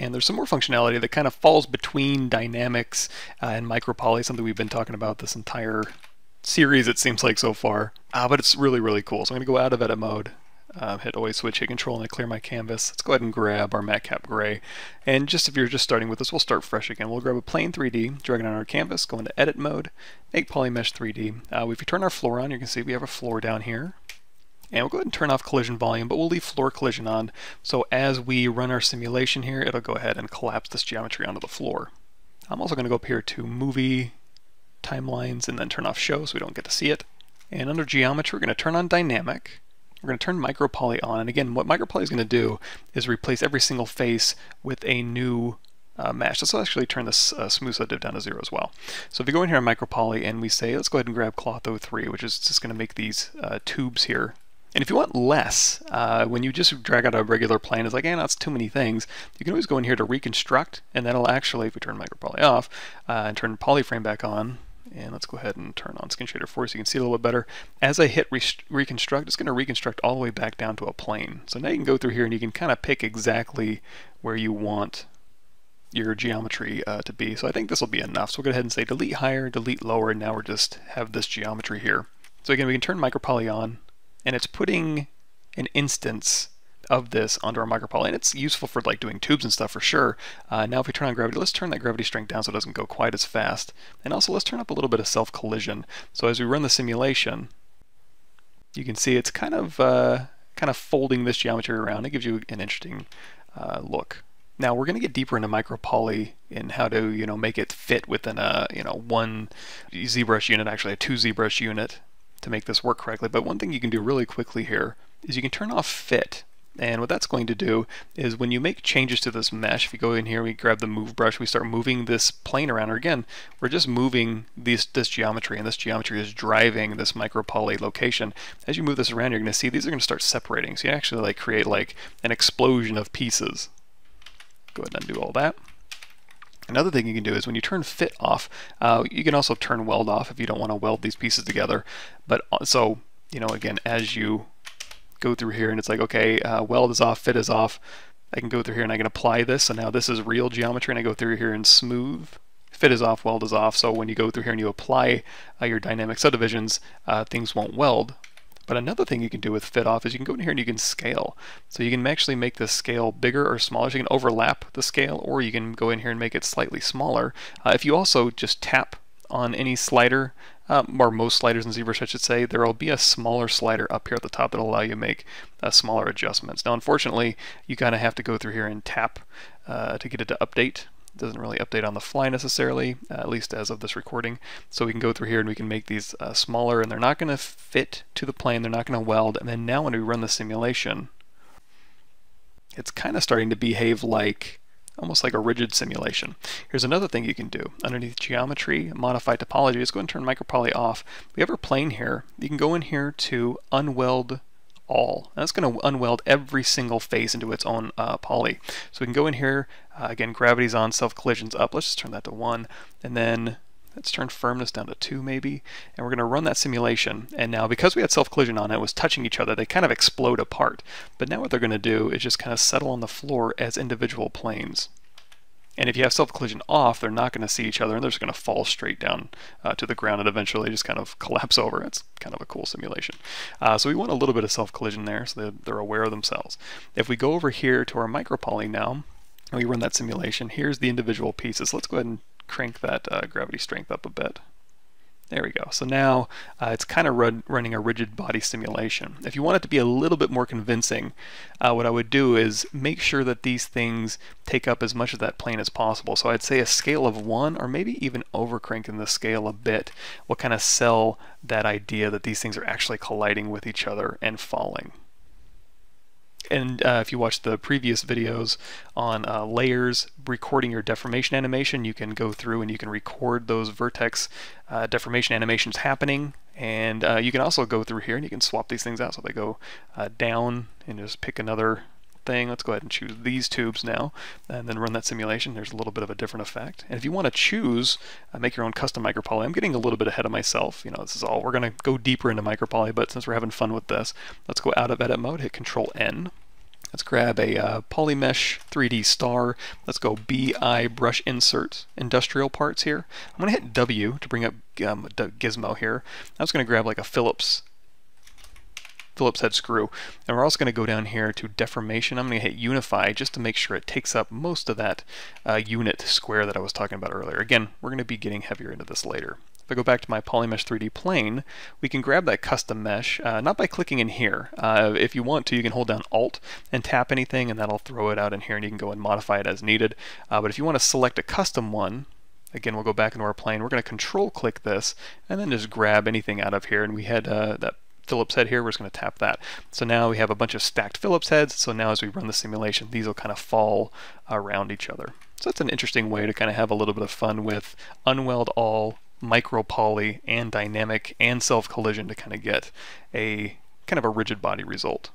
And there's some more functionality that kind of falls between dynamics uh, and micropoly, something we've been talking about this entire series it seems like so far. Uh, but it's really, really cool. So I'm going to go out of edit mode, um, hit always switch, hit control, and I clear my canvas. Let's go ahead and grab our matcap gray. And just if you're just starting with this, we'll start fresh again. We'll grab a plain 3D, drag it on our canvas, go into edit mode, make polymesh 3D. Uh, if you turn our floor on, you can see we have a floor down here. And we'll go ahead and turn off collision volume, but we'll leave floor collision on. So as we run our simulation here, it'll go ahead and collapse this geometry onto the floor. I'm also going to go up here to movie timelines and then turn off show so we don't get to see it. And under geometry, we're going to turn on dynamic. We're going to turn micropoly on. And again, what micropoly is going to do is replace every single face with a new uh, mesh. Let's actually turn this uh, smooth set down to zero as well. So if we go in here on micropoly and we say, let's go ahead and grab cloth 03, which is just going to make these uh, tubes here and if you want less, uh, when you just drag out a regular plane, it's like, eh, that's too many things. You can always go in here to reconstruct, and that'll actually, if we turn micropoly off, uh, and turn polyframe back on, and let's go ahead and turn on Skin Shader 4 so you can see a little bit better. As I hit re reconstruct, it's going to reconstruct all the way back down to a plane. So now you can go through here and you can kind of pick exactly where you want your geometry uh, to be. So I think this will be enough. So we'll go ahead and say delete higher, delete lower, and now we're just have this geometry here. So again, we can turn micropoly on, and it's putting an instance of this onto our micropoly, and it's useful for like doing tubes and stuff for sure. Uh, now if we turn on gravity, let's turn that gravity strength down so it doesn't go quite as fast. And also let's turn up a little bit of self-collision. So as we run the simulation, you can see it's kind of uh, kind of folding this geometry around. It gives you an interesting uh, look. Now we're going to get deeper into micropoly and how to you know make it fit within a you know one ZBrush unit, actually a two ZBrush unit to make this work correctly. But one thing you can do really quickly here is you can turn off fit. And what that's going to do is when you make changes to this mesh, if you go in here, we grab the move brush, we start moving this plane around, or again, we're just moving these, this geometry, and this geometry is driving this micropoly location. As you move this around, you're going to see these are going to start separating. So you actually like create like an explosion of pieces. Go ahead and undo all that. Another thing you can do is when you turn fit off, uh, you can also turn weld off if you don't want to weld these pieces together. But uh, so, you know, again, as you go through here and it's like, okay, uh, weld is off, fit is off, I can go through here and I can apply this. So now this is real geometry and I go through here and smooth. Fit is off, weld is off. So when you go through here and you apply uh, your dynamic subdivisions, uh, things won't weld. But another thing you can do with fit off is you can go in here and you can scale. So you can actually make the scale bigger or smaller. So you can overlap the scale or you can go in here and make it slightly smaller. Uh, if you also just tap on any slider, um, or most sliders in ZBrush I should say, there will be a smaller slider up here at the top that will allow you to make uh, smaller adjustments. Now unfortunately you kind of have to go through here and tap uh, to get it to update doesn't really update on the fly necessarily, uh, at least as of this recording. So we can go through here and we can make these uh, smaller and they're not going to fit to the plane, they're not going to weld, and then now when we run the simulation, it's kind of starting to behave like almost like a rigid simulation. Here's another thing you can do. Underneath geometry, modify topology, let's go and turn micropoly off. We have our plane here. You can go in here to unweld all. And that's going to unweld every single face into its own uh, poly. So we can go in here, uh, again, gravity's on, self-collision's up. Let's just turn that to 1. And then let's turn firmness down to 2 maybe. And we're going to run that simulation. And now because we had self-collision on, it was touching each other, they kind of explode apart. But now what they're going to do is just kind of settle on the floor as individual planes. And if you have self-collision off, they're not going to see each other and they're just going to fall straight down uh, to the ground and eventually just kind of collapse over. It's kind of a cool simulation. Uh, so we want a little bit of self-collision there so they're, they're aware of themselves. If we go over here to our micropoly now, and we run that simulation, here's the individual pieces. Let's go ahead and crank that uh, gravity strength up a bit. There we go. So now uh, it's kind of run, running a rigid body simulation. If you want it to be a little bit more convincing, uh, what I would do is make sure that these things take up as much of that plane as possible. So I'd say a scale of one, or maybe even overcranking the scale a bit, will kind of sell that idea that these things are actually colliding with each other and falling and uh, if you watch the previous videos on uh, layers, recording your deformation animation, you can go through and you can record those vertex uh, deformation animations happening. And uh, you can also go through here and you can swap these things out. So they go uh, down and just pick another thing. Let's go ahead and choose these tubes now and then run that simulation. There's a little bit of a different effect. And if you want to choose, uh, make your own custom micropoly, I'm getting a little bit ahead of myself. You know, this is all, we're going to go deeper into micropoly, but since we're having fun with this, let's go out of edit mode, hit Control N. Let's grab a uh, Polymesh 3D star. Let's go BI brush insert industrial parts here. I'm going to hit W to bring up um, gizmo here. I was going to grab like a Phillips Phillips head screw. And we're also going to go down here to deformation. I'm going to hit unify just to make sure it takes up most of that uh, unit square that I was talking about earlier. Again, we're going to be getting heavier into this later. If I go back to my Polymesh 3D plane, we can grab that custom mesh, uh, not by clicking in here. Uh, if you want to, you can hold down Alt and tap anything, and that'll throw it out in here, and you can go and modify it as needed. Uh, but if you want to select a custom one, again, we'll go back into our plane. We're going to control click this, and then just grab anything out of here, and we had uh, that Phillips head here, we're just going to tap that. So now we have a bunch of stacked Phillips heads, so now as we run the simulation, these will kind of fall around each other. So that's an interesting way to kind of have a little bit of fun with unweld all micro poly and dynamic and self collision to kind of get a kind of a rigid body result.